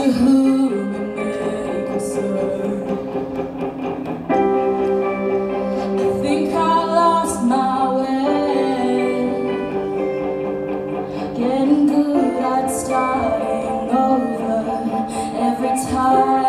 to. I think I lost my way. Getting good at starting over every time.